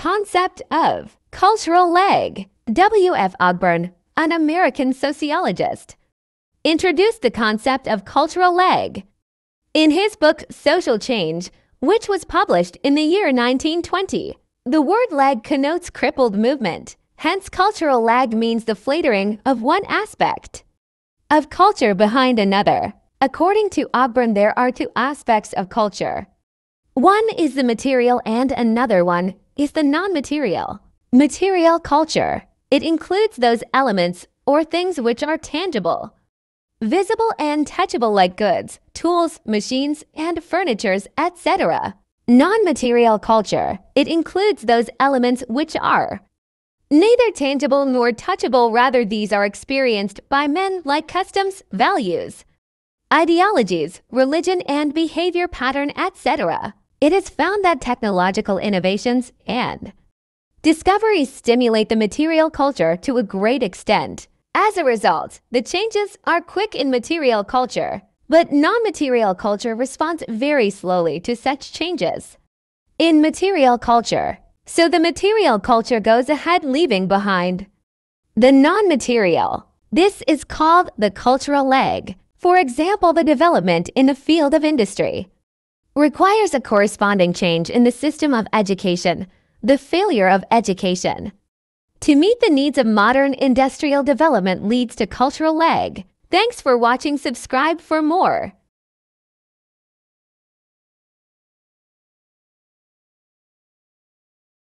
concept of cultural lag. W.F. Ogburn, an American sociologist, introduced the concept of cultural lag in his book Social Change, which was published in the year 1920. The word lag connotes crippled movement. Hence, cultural lag means the flattering of one aspect of culture behind another. According to Ogburn, there are two aspects of culture. One is the material and another one is the non-material. Material culture. It includes those elements or things which are tangible, visible and touchable like goods, tools, machines, and furnitures, etc. Non-material culture. It includes those elements which are neither tangible nor touchable, rather these are experienced by men like customs, values, ideologies, religion and behavior pattern, etc. It is found that technological innovations and discoveries stimulate the material culture to a great extent. As a result, the changes are quick in material culture, but non-material culture responds very slowly to such changes. In material culture, so the material culture goes ahead leaving behind the non-material. This is called the cultural lag. For example, the development in the field of industry requires a corresponding change in the system of education, the failure of education. To meet the needs of modern industrial development leads to cultural lag. Thanks for watching. Subscribe for more.